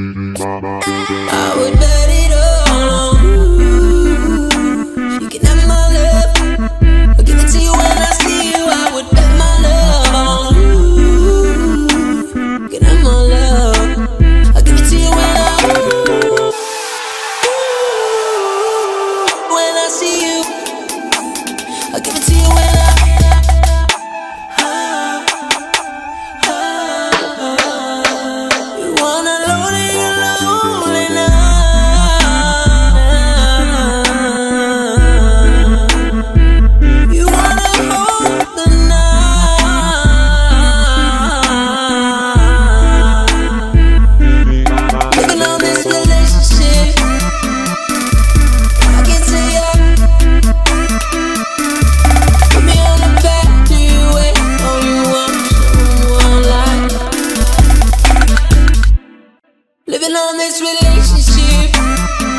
I on this relationship.